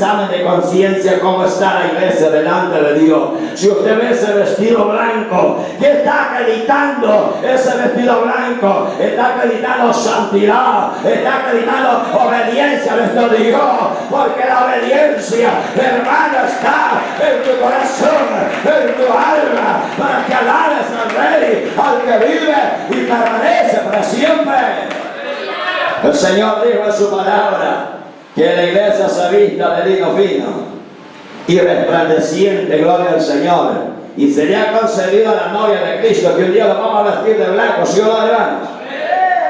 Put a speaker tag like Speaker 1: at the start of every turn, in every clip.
Speaker 1: examen de conciencia cómo está la iglesia delante de Dios. Si usted ve ese vestido blanco, ¿qué está acreditando ese vestido blanco? Está acreditando santidad, está acreditando obediencia a nuestro Dios, porque la obediencia, hermano, está en tu corazón, en tu alma, para que alabes al Rey, al que vive y permanece para siempre. El Señor dijo en su palabra que la iglesia se vista de lino fino y resplandeciente, gloria al Señor. Y sería concedida la novia de Cristo que un día lo vamos a vestir de blanco, ¿sí o no, hermanos?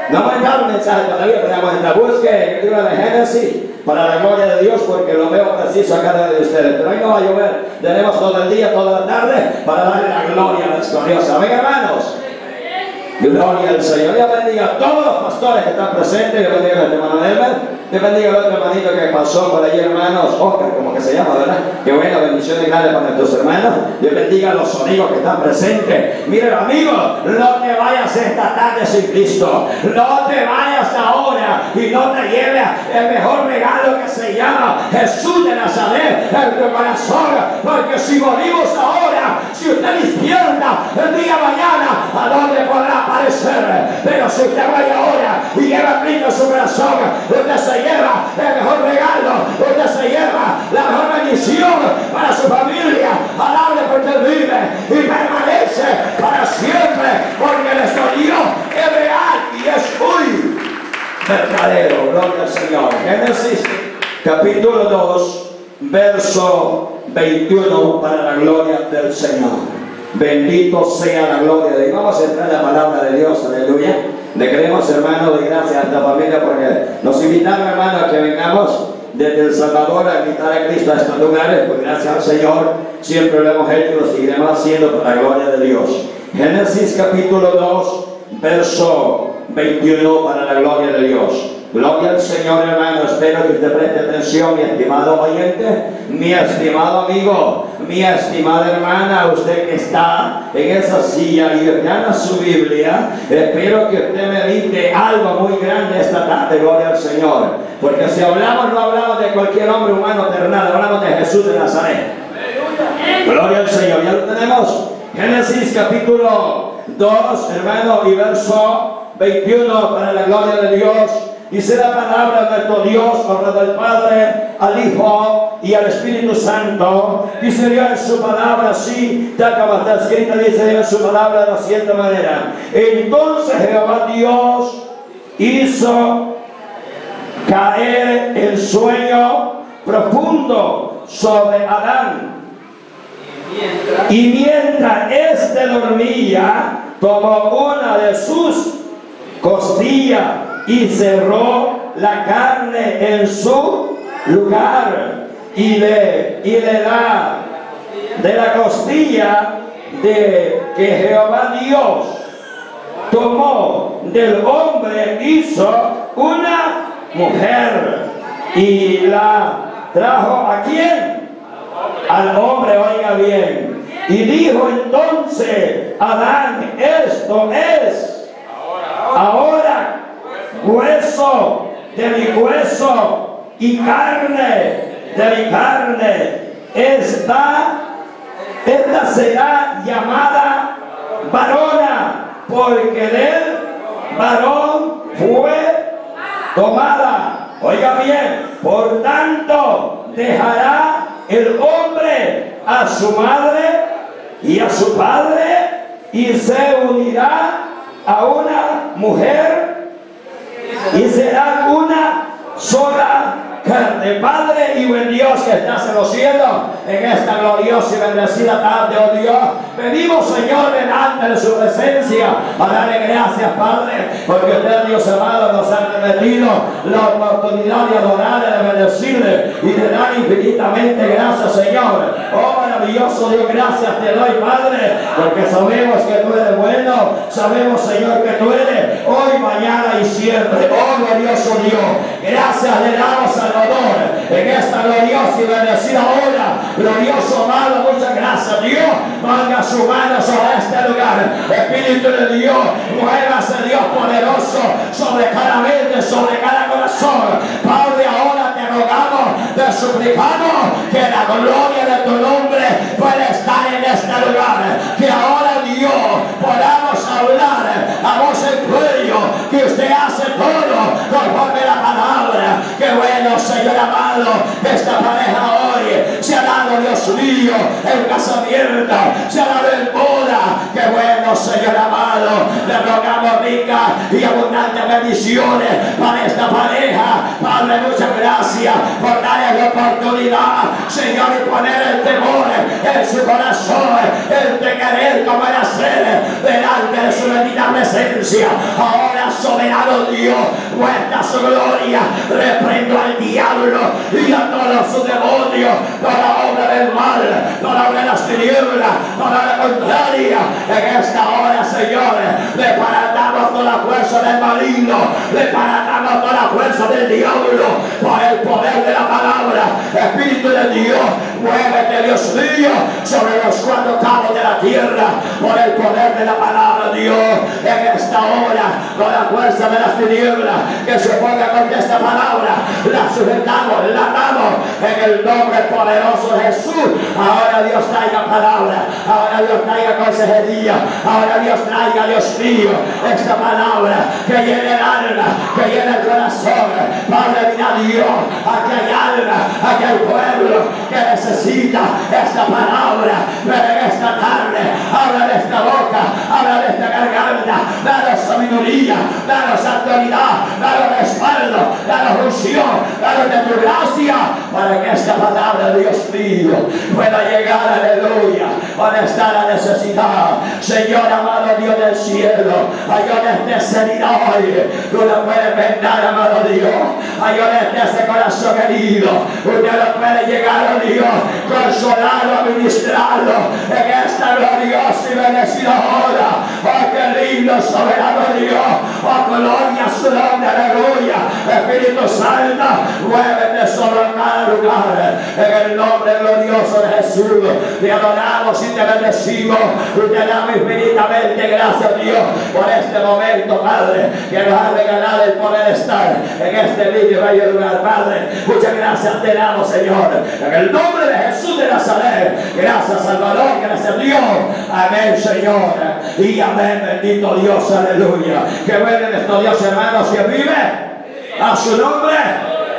Speaker 1: No me da un mensaje todavía, pero cuando busque el libro de Génesis para la gloria de Dios, porque lo veo preciso a cada uno de ustedes. Pero hoy no va a llover, tenemos todo el día, toda la tarde para darle la gloria a nuestro Dios. Amén, hermanos. Gloria al Señor. Dios bendiga a todos los pastores que están presentes. Dios bendiga a este hermano Elmer. Dios bendiga al otro hermanito que pasó por ahí, hermanos. Oscar, como que se llama, ¿verdad? Qué buena bendición y grandes para nuestros hermanos. Dios bendiga a los amigos que están presentes. Miren, amigos, no te vayas esta tarde sin Cristo. No te vayas ahora y no te lleves el mejor regalo que se llama Jesús de Nazaret en tu corazón. Porque si morimos ahora, si usted despierta el día mañana, ¿a dónde podrá aparecer? Pero si usted vaya ahora y lleva Cristo en su corazón, usted se lleva el mejor regalo, usted se lleva la mejor bendición para su familia. Alable porque vive y permanece para siempre, porque nuestro Dios es real y es muy verdadero. Gloria al Señor. Génesis capítulo 2, verso 21 para la gloria del Señor. Bendito sea la gloria de Dios. Vamos a entrar en la palabra de Dios, aleluya. Le queremos, hermano, de gracias a esta familia porque nos invitaron, hermano, a que vengamos desde El Salvador a invitar a Cristo a estos lugares. Pues gracias al Señor, siempre lo hemos hecho y lo seguiremos haciendo por la gloria de Dios. Génesis capítulo 2, verso 21 para la gloria de Dios. Gloria al Señor, hermano. Espero que usted preste atención, mi estimado oyente, mi estimado amigo, mi estimada hermana, usted que está en esa silla y gana su Biblia. Espero que usted medite algo muy grande esta tarde, gloria al Señor. Porque si hablamos, no hablamos de cualquier hombre humano terrenal, hablamos de Jesús de Nazaret. Gloria al Señor. Ya lo tenemos. Génesis capítulo 2, hermano, y verso 21 para la gloria de Dios. Dice la palabra de nuestro Dios, honrado al Padre, al Hijo y al Espíritu Santo. Dios en su palabra así, tal como está escrita, dice su palabra de la siguiente manera. Entonces Jehová Dios hizo caer el sueño profundo sobre Adán. Y mientras éste dormía, tomó una de sus costillas y cerró la carne en su lugar y le, y le da de la costilla de que Jehová Dios tomó del hombre, hizo una mujer y la trajo a quién? Al hombre, oiga bien. Y dijo entonces Adán, esto es ahora hueso de mi hueso y carne de mi carne. Esta, esta será llamada varona, porque del varón fue tomada. Oiga bien, por tanto dejará el hombre a su madre y a su padre y se unirá a una mujer y será una sola carne. Padre y buen Dios que estás en los cielos, en esta gloriosa y bendecida tarde, oh Dios, venimos Señor delante de su presencia a darle gracias Padre, porque usted Dios amado nos ha permitido la oportunidad de adorarle, de bendecirle y de dar infinitamente gracias Señor. Oh maravilloso Dios, gracias te doy Padre, porque sabemos que tú eres bueno, sabemos Señor que tú eres hoy, mañana y siempre. Oh glorioso Dios, gracias le damos Salvador en esta gloriosa y bendecida hora. Glorioso amado, muchas gracias Dios. Manga su mano sobre este lugar. Espíritu de Dios, muévase Dios poderoso sobre cada mente, sobre cada corazón. Padre, ahora te rogamos de suplicamos que la gloria de tu nombre pueda estar en este lugar. Que ahora Dios podamos hablar a voz en cuello que usted hace todo conforme la palabra. Que bueno, Señor amado, esta pareja hoy se ha dado, Dios mío, el casamiento, se ha dado el boda. Que bueno, Señor amado, le rogamos rica y abundantes bendiciones para esta pareja. Padre, muchas gracias por darle la oportunidad, Señor, y poner el temor en su corazón, el de querer como el hacer delante de su bendita presencia. Ahora, soberano Dios, muestra su gloria, reprendo al diablo y a todos sus demonios, toda obra del mal, toda obra de las tinieblas, toda la contraria. En esta hora, Señor, le paratamos toda la fuerza del maligno, le paratamos toda la fuerza del diablo por el poder muévete, Dios mío, sobre los cuatro cabos de la tierra, por el poder de la palabra, Dios, en esta hora, con la fuerza de las tinieblas, que se ponga con esta palabra, la sujetamos, la damos en el nombre poderoso de Jesús. Ahora Dios traiga palabra, ahora Dios traiga consejería, ahora Dios traiga, Dios mío, esta palabra que llene el alma, que llene el corazón. Padre, mira Dios, aquí alma, aquí hay pueblo que necesita esta palabra, esta tarde, habla de esta boca, habla de esta garganta, danos sabiduría, danos autoridad, danos respaldo, danos unción, danos de tu gracia, para que esta palabra, Dios mío, pueda llegar, aleluya, donde está la necesidad. Señor amado Dios del cielo, hay una necesidad hoy, tú la puedes vendar, amado Dios, hay una ese corazón herido, usted lo puede llegar, oh Dios, consolarlo, ministrarlo en esta gloriosa y bendecida hora. Oh, qué lindo, soberano Dios, oh, gloria a su nombre, aleluya. Espíritu Santo, muévete sobre cada lugar, en el nombre glorioso de Jesús. Te adoramos y te bendecimos, y te damos infinitamente gracias, Dios, por este momento, Padre, que nos ha regalado el poder estar en este lindo y bello lugar, Padre. Muchas gracias te damos, Señor, en el nombre de Jesús de Nazaret. Gracias, Salvador, gracias, Dios. Amén, Señor. Y amén, bendito Dios, aleluya. Que vuelven estos Dios, hermanos, que vive a su nombre.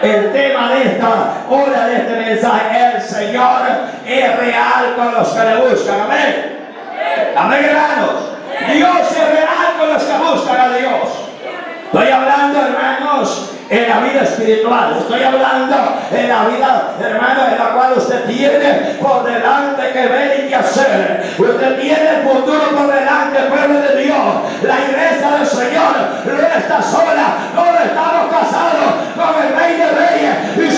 Speaker 1: El tema de esta hora, de este mensaje, el Señor es real con los que le buscan. Amén. Amén, hermanos. Dios es real con los que buscan a Dios. Estoy hablando, hermanos, en la vida espiritual. Estoy hablando en la vida, hermano, en la cual usted tiene por delante que ver y que hacer. Usted tiene el futuro por delante, pueblo de Dios. La iglesia del Señor no está sola, no estamos casados con el Rey de Reyes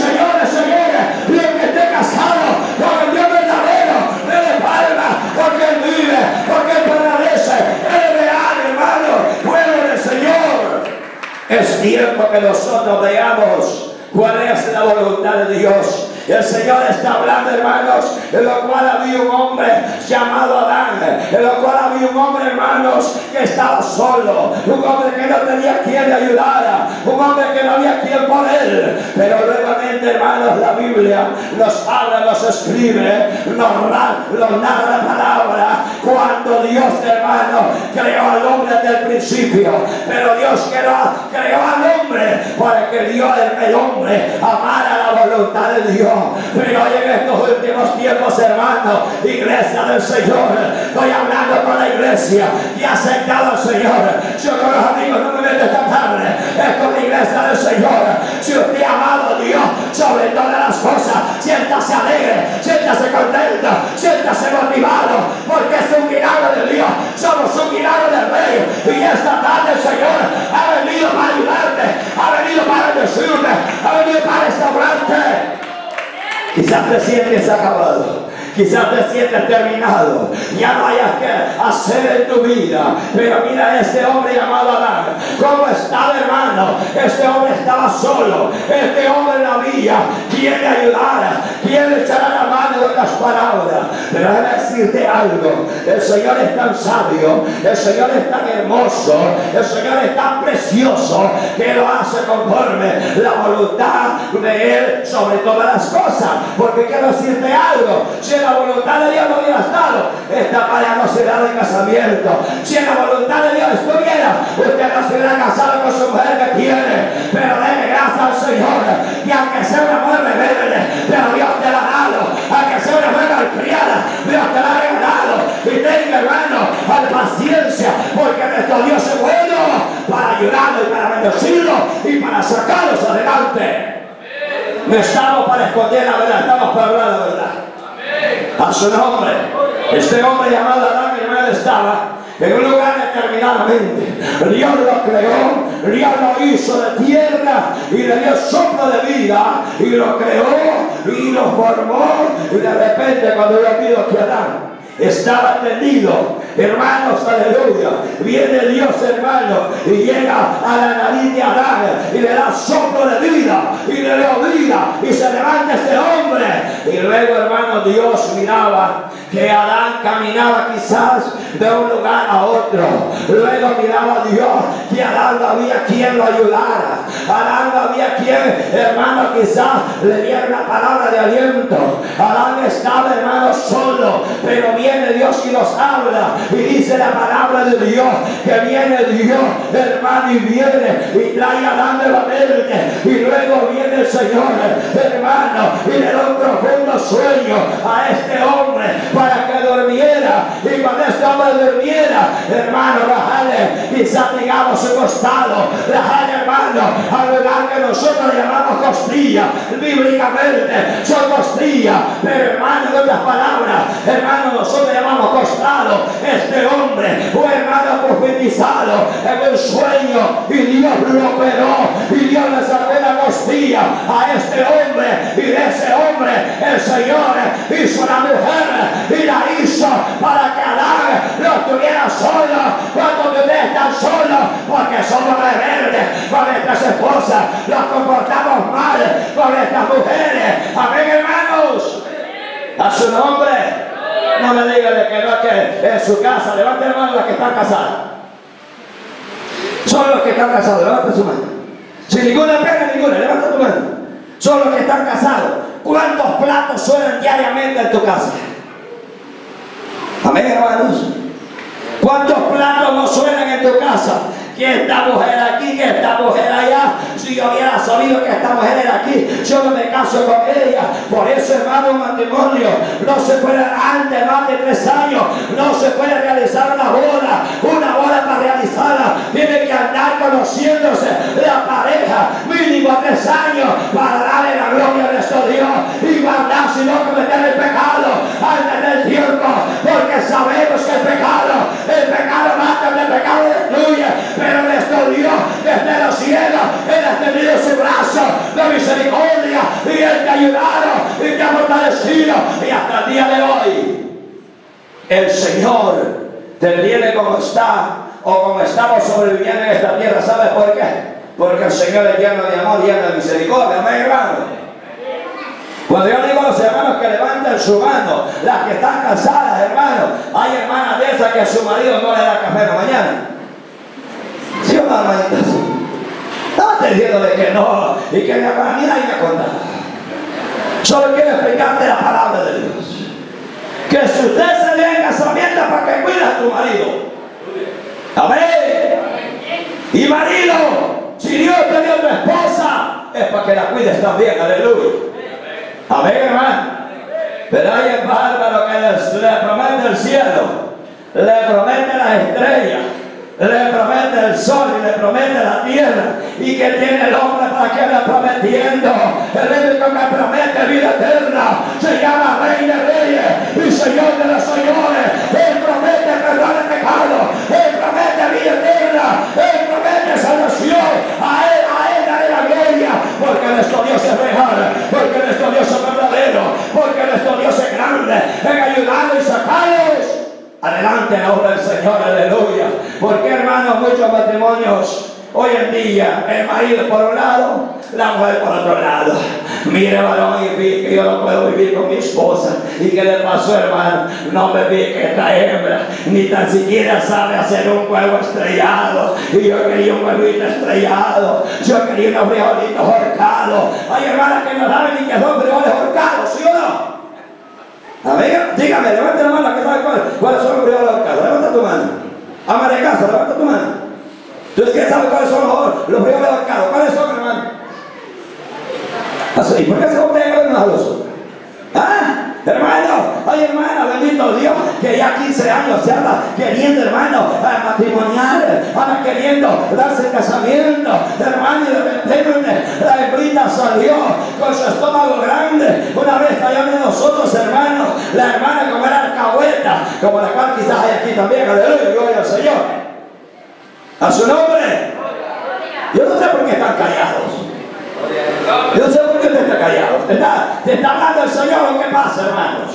Speaker 1: tiempo que nosotros veamos cuál es la voluntad de Dios. El Señor está hablando, hermanos, en lo cual había un hombre llamado Adán, en lo cual había un hombre, hermanos, que estaba solo, un hombre que no tenía quien le ayudara, un hombre que no había quien por él. Pero nuevamente, hermanos, la Biblia nos habla, nos escribe, nos, nos narra la palabra cuando Dios, hermano, creó al hombre desde el principio. Pero Dios creó, creó al hombre para que Dios, el, el hombre, amara la voluntad de Dios. Pero hoy en estos últimos tiempos, hermano, iglesia del Señor, estoy hablando con la iglesia y ha aceptado al Señor. Yo con los amigos no me meto esta tarde, es con la iglesia del Señor. Si usted ha amado a Dios sobre todas las cosas, siéntase alegre, siéntase contento, siéntase motivado, porque es un milagro de Dios. Somos un milagro del Rey. Y esta tarde el Señor ha venido para ayudarte, ha venido para decirte, ha venido para restaurarte. Quizás te sientes acabado. Quizás te sientes terminado. Ya no hayas que hacer en tu vida. Pero mira este hombre llamado Adán. ¿Cómo estaba hermano? Este hombre estaba solo. Este hombre no había quien le ayudara. Quien le echara la mano hay otras palabras. Pero déjame decirte algo. El Señor es tan sabio, el Señor es tan hermoso, el Señor es tan precioso que lo hace conforme la voluntad de Él sobre todas las cosas. Porque quiero decirte algo, si la voluntad de Dios no hubiera estado, esta pareja no se de casamiento. Si en la voluntad de Dios estuviera, usted no se hubiera casado con su mujer que tiene. Pero déle gracias al Señor, y aunque sea una mujer rebelde, pero Dios te la ha dado. Aunque sea una mujer malcriada, Dios te la ha regalado. Y tenga, hermano, al paciencia, porque nuestro Dios es bueno para ayudarlo y para bendecirlo y para sacarlos adelante. No estamos para esconder la verdad, estamos para hablar la verdad. A su nombre. Este hombre llamado Adán, hermano, estaba en un lugar determinadamente. Dios lo creó, Dios lo hizo de tierra y le dio soplo de vida y lo creó y lo formó y de repente cuando yo pido que Adán estaba tendido. Hermanos, aleluya. Viene Dios, hermano, y llega a la nariz de Adán y le da y le da vida y se levanta este hombre. Y luego, hermano, Dios miraba que Adán caminaba quizás de un lugar a otro. Luego miraba a Dios que Adán no había quien lo ayudara. Adán no había quien, hermano, quizás le diera una palabra de aliento. Adán estaba, hermano, solo, pero viene Dios y nos habla y dice la palabra de Dios que viene Dios, hermano, y viene y trae a Adán nuevamente y luego viene el Señor, hermano, y le da un profundo sueño a este hombre para que durmiera. Y cuando este hombre durmiera, hermano, bajale quizás digamos su costado, bajale hermano, al lugar que nosotros llamamos costilla, bíblicamente son costilla, pero hermano, en otras palabras, hermano, nosotros llamamos costado, este hombre fue hermano profetizado en el sueño y Dios lo operó a este hombre y de ese hombre el Señor hizo la mujer y la hizo para que Adán no estuviera solo cuando ustedes están solos porque somos rebeldes con nuestras esposas nos comportamos mal con nuestras mujeres amén hermanos a su nombre no me diga de que no es que en su casa, levante la mano las que están casadas. Son los que están casados, levante su mano. Sin ninguna pena, ninguna, levanta tu mano. Son los que están casados. ¿Cuántos platos suenan diariamente en tu casa? Amén, hermanos. ¿Cuántos platos no suenan en tu casa? Que esta mujer aquí, que esta mujer allá. Si yo hubiera sabido que esta mujer era aquí, yo no me caso con ella. Por eso, hermano, un matrimonio no se puede antes más de tres años, no se puede realizar una boda. Una boda para realizarla tiene que andar conociéndose la pareja mínimo tres años para darle la gloria a nuestro Dios y guardar si no cometer el pecado antes del tiempo, porque sabemos que el pecado, el pecado pero nuestro Dios desde los cielos, Él ha tenido su brazo de misericordia y Él te ha ayudado y te ha fortalecido y hasta el día de hoy el Señor te tiene como está o como estamos sobreviviendo en esta tierra. ¿Sabes por qué? Porque el Señor es lleno de amor, lleno de misericordia. Amén, hermano. Cuando yo digo a los hermanos que levanten su mano, las que están casadas, hermano, hay hermanas de esas que a su marido no le da café en la mañana. ¿Sí o no, hermanitas? Estaba diciendo que no y que hermana mira y me contaba. Solo quiero explicarte la palabra de Dios. Que si usted se lee en casamiento para que cuide a tu marido. Amén. Y marido, si Dios te dio tu esposa, es para que la cuides también. Aleluya. Amén, hermano. Pero hay el bárbaro que le promete el cielo, le promete las estrellas le promete el sol y le promete la tierra. Y que tiene el hombre para que le prometiendo. El único que promete vida eterna. Se llama Rey de Reyes y Señor de los Señores. Él promete perdón de pecado. Él promete vida eterna. Él promete salvación. A Él, a Él daré la gloria. Porque nuestro Dios es real. Porque nuestro Dios es verdadero. Porque nuestro Dios es grande. En ayudarnos y sacarlos Adelante la obra del Señor, aleluya. Porque hermanos, muchos matrimonios Hoy en día, el marido por un lado, la mujer por otro lado. Mire, varón, y que yo no puedo vivir con mi esposa. ¿Y qué le pasó, hermano? No me vi que esta hembra ni tan siquiera sabe hacer un huevo estrellado. Y yo quería un huevito estrellado. Yo quería unos frijolitos horcados. Hay hermanas que no saben ni que son frijoles horcados, ¿sí Amiga, dígame, levante la mano que sabe cuáles son los frijoles horcados. Levanta tu mano. Ama de casa, levanta tu mano. ¿Tú que sabes cuáles son los, los frijoles horcados? ¿Cuáles son, hermano? ¿Y por qué se unos a los? ¿Ah? Hermano, ay hermano, bendito Dios, que ya 15 años se anda queriendo, hermano, matrimoniar, anda queriendo darse casamiento, hermano, y de repente la hembrita salió con su estómago grande, una vez allá de nosotros, hermano, la hermana como era alcahueta, como la cual quizás hay aquí también, aleluya, gloria al Señor. A su nombre. Yo no sé por qué están callados. Yo sé por está callado. Te está, hablando el Señor que pasa, hermanos.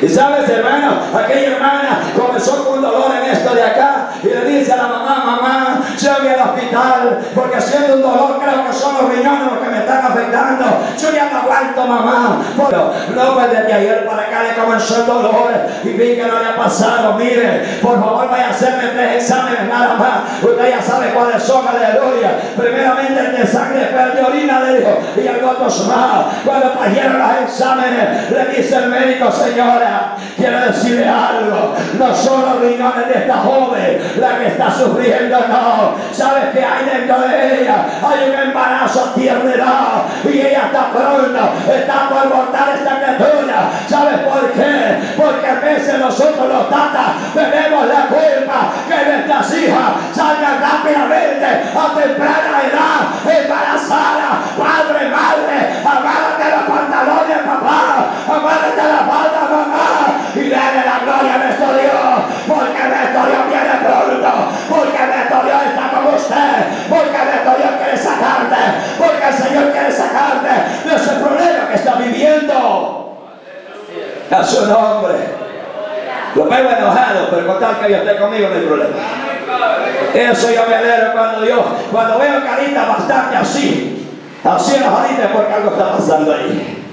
Speaker 1: Y sabes, hermano, aquella hermana comenzó con dolor en esto de acá y le dice a la mamá, mamá, llévame al hospital porque siendo un dolor creo que son los riñones los que me están afectando. Yo ya no aguanto, mamá. No, pues desde ayer para acá le comenzó el dolor y vi que no le ha pasado. Mire, por favor vaya a hacerme tres exámenes nada más. Usted ya sabe cuáles son, aleluya. Primeramente el de sangre, después el de orina, le dijo, y el otro más. Cuando trajeron los exámenes, le dice el médico, señora, quiero decirle algo. No son los riñones de esta joven la que está sufriendo, no. ¿Sabes qué hay dentro de ella? Hay un embarazo edad y ella está está por esta criatura. ¿Sabes por qué? Porque a veces nosotros los tatas tenemos la culpa que nuestras hijas salgan rápidamente a temprana edad, embarazada, padre, madre, amárate los pantalones, papá, amárate la falda, mamá y dale la gloria a nuestro Dios, porque nuestro Dios viene pronto, porque nuestro Dios está con usted, porque nuestro Dios quiere sacarte, porque el Señor quiere sacarte de ese problema que está viviendo. A su nombre. Lo veo enojado, pero con tal que Dios esté conmigo no hay problema. Eso yo me alegro cuando yo, cuando veo caritas bastante así, así enojaditas porque algo está pasando ahí.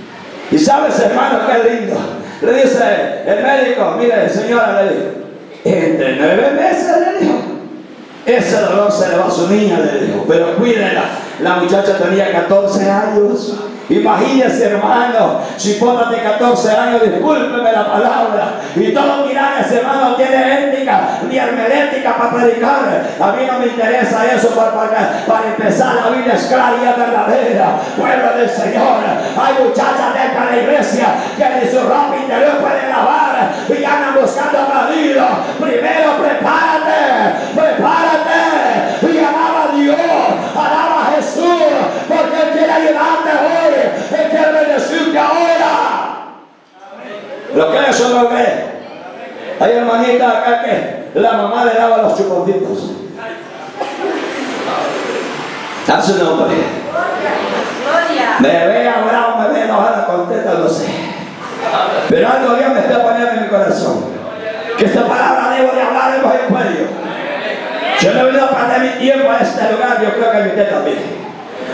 Speaker 1: Y sabes, hermano, qué lindo le dice el médico, mire señora, le dijo, entre nueve meses le dijo, ese dolor se le va a su niña, le dijo, pero cuídela. La muchacha tenía 14 años. Imagínese, hermano, si de 14 años, discúlpeme la palabra, y todos miran, ese hermano tiene ética ni hermenéutica para predicar. A mí no me interesa eso para, para, empezar la Biblia es verdadera. Pueblo del Señor, hay muchachas dentro de la iglesia que ni su ropa interior pueden lavar y andan buscando marido. Primero prepárate, eso no ve. Hay hermanita acá que la mamá le daba los chuponcitos. A su nombre. Me ve ahora o me ve enojada, contenta, no sé. Pero algo Dios me está poniendo en mi corazón. Que esta palabra debo de hablar en el cuello. Yo no he venido a perder mi tiempo a este lugar, yo creo que usted también.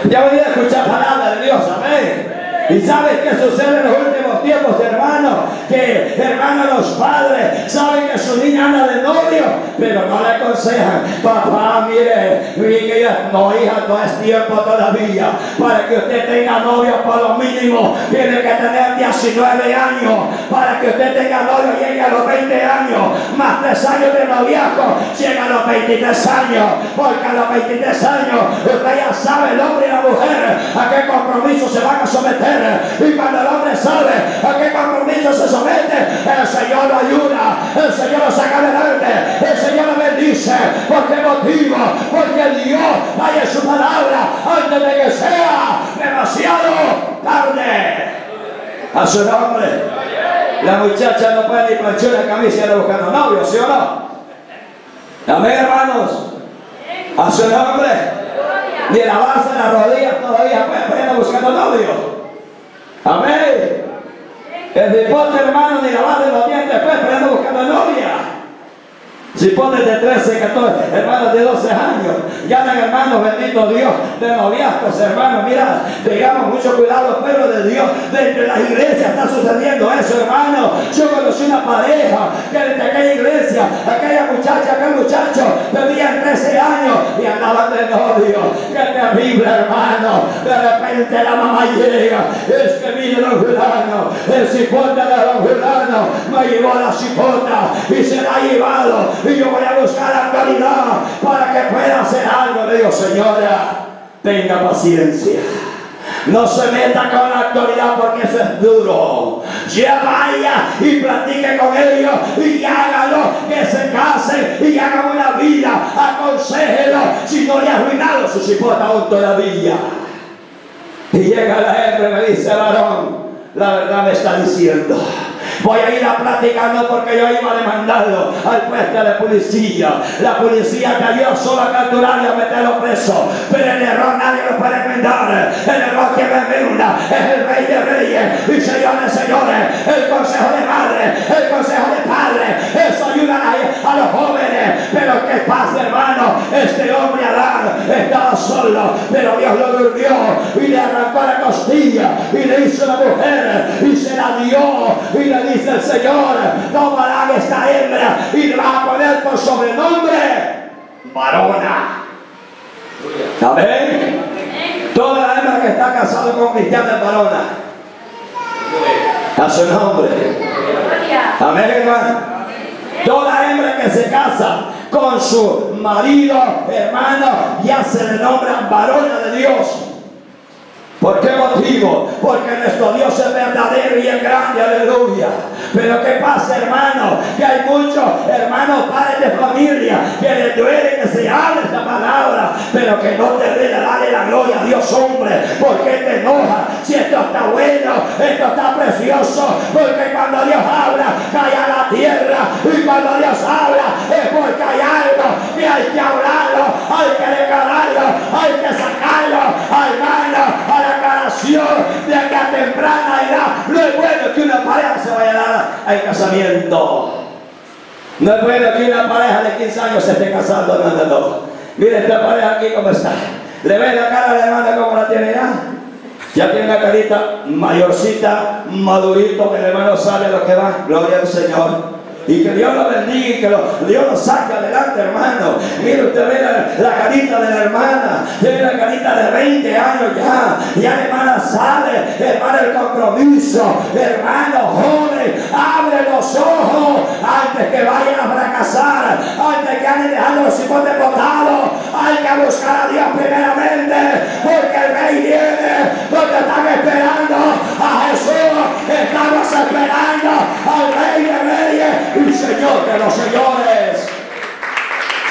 Speaker 1: Ya voy a escuchar palabra de Dios, amén. ¿Y sabes qué sucede en los últimos tiempos, hermano? Que, hermano, los padres saben que su niña anda de novio, pero no le aconsejan, papá, mire, hija, no, hija, no es tiempo todavía. Para que usted tenga novio, por lo mínimo, tiene que tener 19 años. Para que usted tenga novio, llegue a los 20 años. Más 3 años de noviazgo, llega a los 23 años. Porque a los 23 años, usted ya sabe, el hombre y la mujer, a qué compromiso se van a someter y cuando el hombre sabe a qué compromiso se somete, el Señor lo ayuda, el Señor lo saca adelante, el Señor lo bendice. ¿Por qué motivo? Porque Dios vaya su palabra antes de que sea demasiado tarde. A su nombre. La muchacha no puede ir planchar la camisa y buscando novio, ¿sí o no? Amén, hermanos. A su nombre. Ni lavarse las rodillas todavía puede ir buscando novio. Amén. El deporte, hermano, ni lavarse los dientes después, pero ando buscando novia. Si pones de 13, 14, hermanos de 12 años, ya llaman hermanos, bendito Dios, de noviazgos, hermanos, mira, tengamos mucho cuidado, pueblo de Dios, dentro de las iglesias está sucediendo eso, hermano. Yo conocí una pareja que desde aquella iglesia, aquella muchacha, aquel muchacho, tenían 13 años y andaban de novio. Qué terrible, hermano. De repente la mamá llega, es que viene don Fulano, el cipote de don Fulano, me llevó a la cipota y se la ha llevado y yo voy a buscar la autoridad para que pueda hacer algo. Le digo, señora, tenga paciencia. No se meta con la autoridad porque eso es duro. Ya vaya y platique con ellos y hágalo que se casen y hagan una vida. Aconsejelo si no le ha arruinado su cipota aún todavía. Y llega la hembra y me dice, varón, la verdad me está diciendo. Voy a ir a platicando porque yo iba a demandarlo al puesto de policía. La policía cayó solo a capturar y a meterlo preso. Pero el error nadie lo puede enmendar. El error que me manda es el rey de reyes y señores, señores, el consejo de madre, el consejo de padre. Eso ayuda a, a los jóvenes. Pero ¿qué pasa, hermano? Este hombre Adán estaba solo, pero Dios lo durmió y le arrancó la costilla y le hizo la mujer y se la dio y dice el Señor, tomarán esta hembra y le va a poner por sobrenombre varona. Amén. Toda la hembra que está casada con cristiana es varona. A su nombre. Amén, hermano. Toda hembra que se casa con su marido, hermano, ya se le nombra varona de Dios. ¿Por qué motivo? Porque nuestro Dios es verdadero y es grande, aleluya. Pero ¿qué pasa, hermano? Que hay muchos hermanos, padres de familia, que les duele que se hable esta palabra, pero que no te duele darle la gloria a Dios, hombre. ¿Por qué te enoja? Si esto está bueno, esto está precioso, porque cuando Dios habla, cae a la tierra, y cuando Dios habla, es porque hay algo casamiento. No es bueno que una pareja de 15 años se esté casando. No, no, no. Mire esta pareja aquí cómo está. ¿Le ve la cara de hermana como la tiene ya? Ya tiene la carita mayorcita, madurito, que el hermano sabe lo que va. Gloria al Señor. Y que Dios lo bendiga y que Dios lo saque adelante, hermano. Mire, usted ve la, carita de la hermana. Tiene la carita de 20 años ya. Ya la hermana sale, hermano, el compromiso. Hermano, joven, abre los ojos antes que vayan a fracasar. Antes que anden dejando los hijos de botado. Hay que buscar a Dios primeramente. Porque el rey viene. Donde están esperando a. Estamos esperando al rey de reyes y Señor de los señores.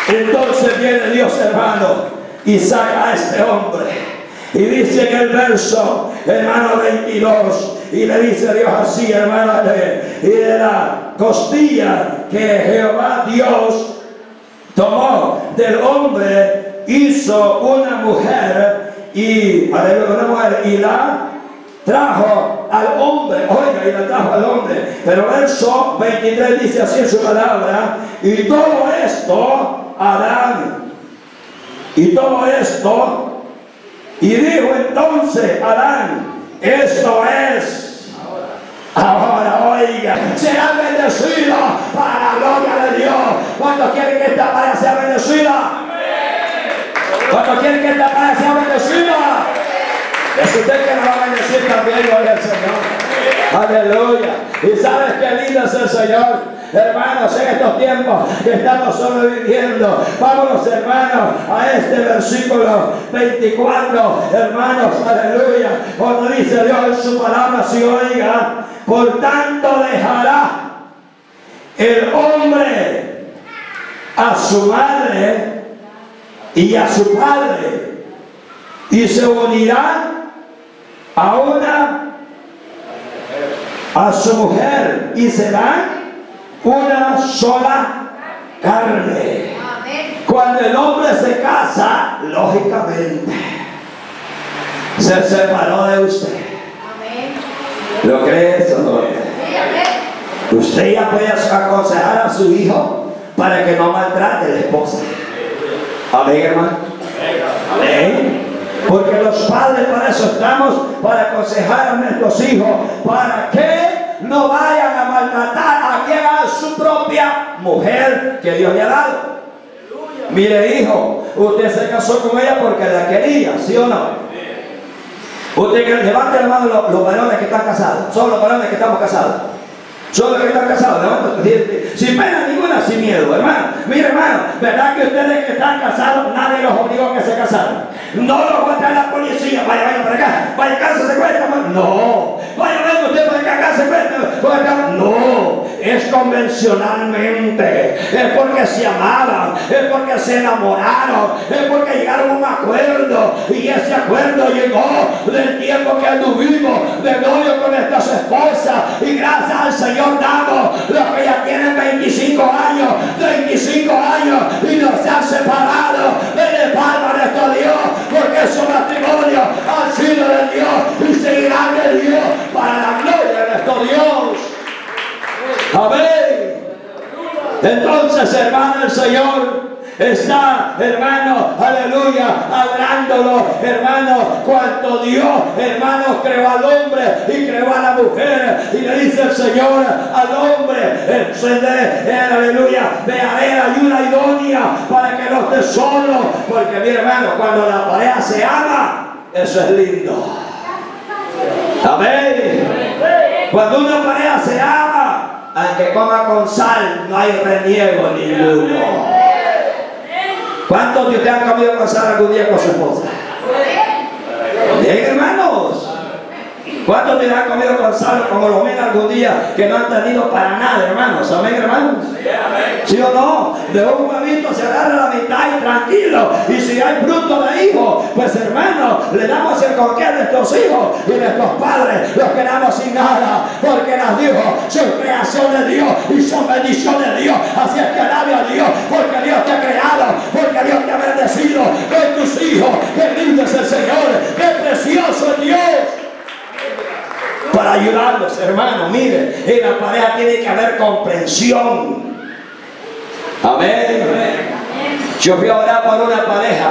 Speaker 1: Entonces viene Dios hermano y saca a este hombre. Y dice en el verso, hermano 22, y le dice Dios así, hermano, y de la costilla que Jehová Dios tomó del hombre, hizo una mujer y, una mujer, y la trajo al hombre, oiga, y la trajo al hombre. Pero verso 23 dice así en su palabra, y todo esto Adán, y todo esto, y dijo entonces Adán, esto es Ahora, oiga, será bendecido para la gloria de Dios. cuando quieren que esta pareja sea bendecida? cuando quieren que esta pareja sea bendecida? Es usted que nos va a bendecir también, gloria al Señor. Aleluya. Y sabes qué lindo es el Señor. Hermanos, en estos tiempos que estamos sobreviviendo, vámonos hermanos a este versículo 24, hermanos, aleluya, cuando dice Dios en su palabra, si oiga, por tanto dejará el hombre a su madre y a su padre y se unirá a una a su mujer y serán una sola carne. Cuando el hombre se casa, lógicamente, se separó de usted. ¿Lo cree eso? Usted ya puede aconsejar a su hijo para que no maltrate a la esposa. Amén, hermano. Amén. Porque los padres para eso estamos, para aconsejar a nuestros hijos, para que no vayan a maltratar a quien a su propia mujer que Dios le ha dado. Mire, hijo, usted se casó con ella porque la quería, ¿sí o no? Usted que levante la mano los, los varones que están casados. Son los varones que estamos casados. Son los que están casados. Levante, sin pena ninguna, sin miedo, hermano. Mire, hermano, ¿verdad que ustedes que están casados, nadie los obligó a que se casaran? No los va a traer la policía. Vaya, vaya para acá. Vaya a casa, se cuenta. No. Vaya, vaya usted para acá, se cuenta. No. Es convencionalmente. Es porque se amaban. Es porque se enamoraron. Es porque llegaron a un acuerdo. Y ese acuerdo llegó del tiempo que tuvimos de novio con nuestras esposas. Y gracias al Señor damos los que ya tienen 25 años, 35 años y no se han separado. Dele palma a nuestro Dios porque su matrimonio ha sido de Dios y seguirá de Dios para la gloria de nuestro Dios. Amén. Entonces, hermano, el Señor está, hermano, aleluya, hablándolo, hermano, cuanto Dios, hermano, creó al hombre y creó a la mujer. Y le dice el Señor al hombre, eh, aleluya, de haber ayuda idónea para que no esté solo. Porque mi hermano, cuando la pareja se ama, eso es lindo. Amén. Cuando una pareja se ama, aunque coma con sal, no hay reniego ninguno. ¿Cuántos de ustedes han comido con sal algún día con su esposa? Bien, hermanos. ¿Cuántos de han comido con sal como lo ven algún día que no han tenido para nada, hermanos? ¿Amén, hermanos? Sí, o no? De un huevito se agarra la mitad y tranquilo. Y si hay fruto de hijo, pues hermano, le damos el conque a nuestros hijos y nuestros padres los quedamos sin nada. Porque las dijo, son creación de Dios y son bendición de Dios. Así es que alabe a Dios, porque Dios ayudarlos, hermano. Mire, en la pareja tiene que haber comprensión. Amén. Yo fui a orar por una pareja.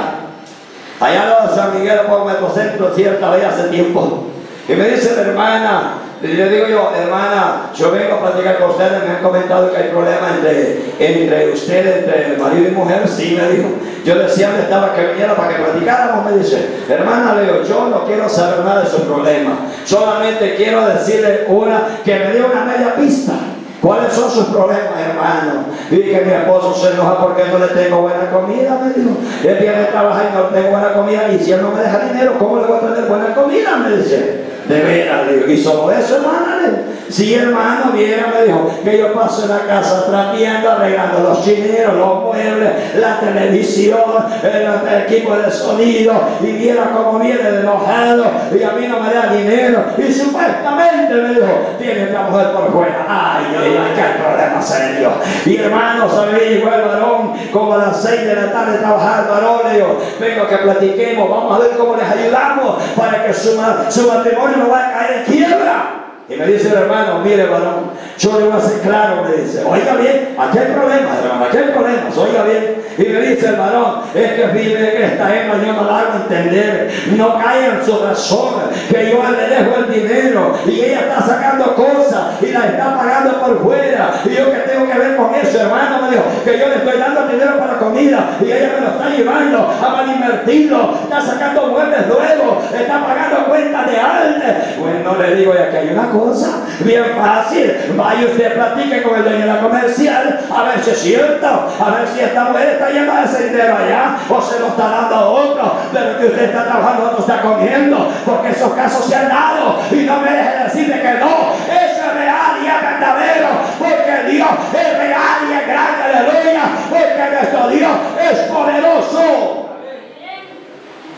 Speaker 1: Allá en San Miguel, por Metrocentro, cierta vez hace tiempo. Y me dice la hermana, y le digo yo, hermana, yo vengo a platicar con ustedes, me han comentado que hay problema entre, entre usted, entre marido y mujer, sí, me dijo. Yo decía, me estaba que viniera para que platicáramos, me dice, hermana, Leo, yo no quiero saber nada de su problema, solamente quiero decirle una, que me dio una media pista. ¿Cuáles son sus problemas, hermano? Y que mi esposo se enoja porque no le tengo buena comida, me dijo. Él viene a trabajar y no tengo buena comida y si él no me deja dinero, ¿cómo le voy a tener buena comida? Me dice. De veras, digo, y solo eso, hermano. Si hermano viera, me dijo, que yo paso en la casa trapeando, arreglando los chineros, los muebles, la televisión, el, equipo de sonido, y viera cómo viene enojado, y a mí no me da dinero, y supuestamente me dijo, tiene que mujer por fuera. Ay, ay, ay, qué problema serio. Y hermano, llegó el varón, como a las seis de la tarde trabajando, varón, le digo, vengo que platiquemos, vamos a ver cómo les ayudamos para que su, su matrimonio no va a caer en quiebra. Y me dice el hermano, mire varón, yo le voy a hacer claro, me dice, oiga bien, aquí hay problemas, hermano, aquí hay problemas, oiga bien. Y me dice el varón, es que vive que esta hembra yo no la hago entender, no cae en su razón, que yo le dejo el dinero y ella está sacando cosas y la está pagando por fuera. Y yo que tengo que ver con eso, hermano, me dijo, que yo le estoy dando dinero para comida y ella me lo está llevando a mal invertirlo, está sacando muebles nuevos, está pagando cuentas de arte. Bueno, le digo, ya que hay una cosa bien fácil. Vaya usted, platique con el dueño de la comercial, si es cierto, a ver si esta mujer está llevando ese dinero allá o se lo está dando a otro, pero que usted está trabajando, otro está comiendo, porque esos casos se han dado y no me deje decirle que no, eso es real y es verdadero, porque Dios es real y es grande, aleluya, porque nuestro Dios es poderoso.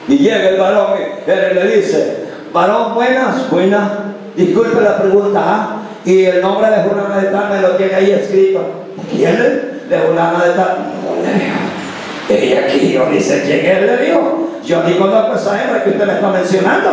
Speaker 1: Y llega el varón y le dice, varón, buenas, buenas. Disculpe la pregunta, ¿ah? Y el nombre de Julana de me lo tiene ahí escrito. ¿Quién es? De Julana de Tal. No le digo. Ella aquí yo dice, ¿quién es? Le digo. Yo aquí conozco a esa hembra que usted me está mencionando.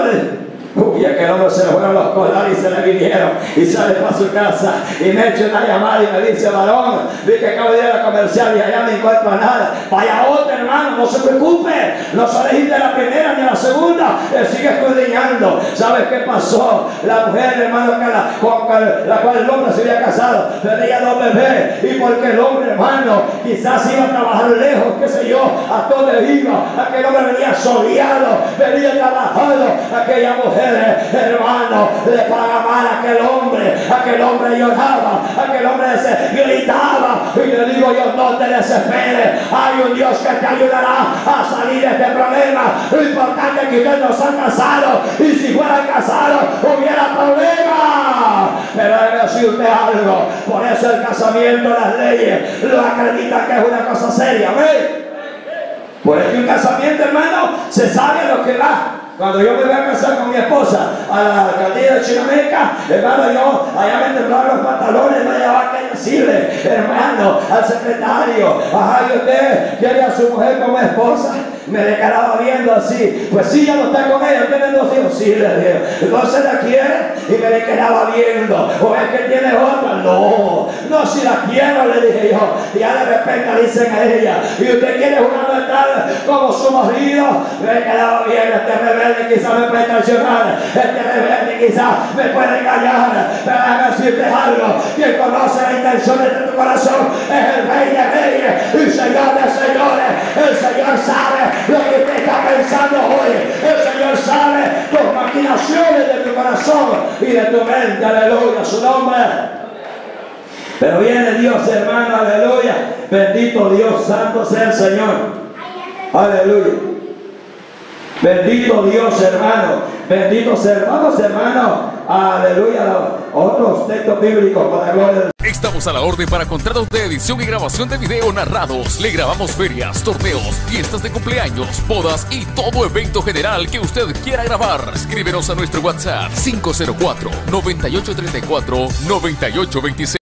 Speaker 1: Uy, aquel hombre se le fueron los colares y se le vinieron y sale para su casa y me echa una llamada y me dice, varón, vi que acabo de ir a la comercial y allá no encuentro nada. Vaya otra, hermano, no se preocupe, no sale de la primera ni la segunda, él sigue escudriñando. ¿Sabes qué pasó? La mujer, hermano, con la cual el hombre se había casado, tenía dos bebés y porque el hombre, hermano, quizás iba a trabajar lejos, qué sé yo, a dónde iba, aquel hombre venía soleado, venía trabajado, aquella mujer hermano, le paga mal a aquel hombre, aquel hombre lloraba, aquel hombre se gritaba, y le digo yo, no te desesperes, hay un Dios que te ayudará a salir de este problema, lo importante es que ustedes no se han casado, y si fueran casados hubiera problema, pero debe decir usted algo, por eso el casamiento, las leyes, lo acreditan que es una cosa seria, ¿ve? Pues un casamiento, hermano, se sabe lo que va. Cuando yo me voy a casar con mi esposa a la alcaldía de Chinameca, hermano, yo allá me temblaron los pantalones, no llevaba que decirle, hermano, al secretario, ajá, y usted quiere a su mujer como esposa me quedaba viendo así. Pues sí, ya no está con ella, tiene dos hijos. Sí, le dije. Entonces la quiere y me quedaba viendo. O es que tiene otra. No, no, si la quiero, le dije yo. Ya de repente dicen a ella, y usted quiere jugar estar como su marido. Me quedaba viendo, este rebelde quizás me puede traicionar. Este rebelde quizás me puede engañar. Pero déjame decirte algo. Quien conoce las intenciones de tu corazón es el rey de reyes y señor de señores. El Señor sabe lo que usted está pensando hoy. El Señor sabe tus maquinaciones de tu corazón y de tu mente. Aleluya, su nombre. Pero viene Dios, hermano, aleluya. Bendito Dios, santo sea el Señor. Aleluya. Bendito Dios, hermano. Bendito sea, hermanos, hermano. Aleluya. Otros textos bíblicos para gloria
Speaker 2: Estamos a la orden para contratos de edición y grabación de video narrados. Le grabamos ferias, torneos, fiestas de cumpleaños, bodas y todo evento general que usted quiera grabar. Escríbenos a nuestro WhatsApp 504 9834 9826.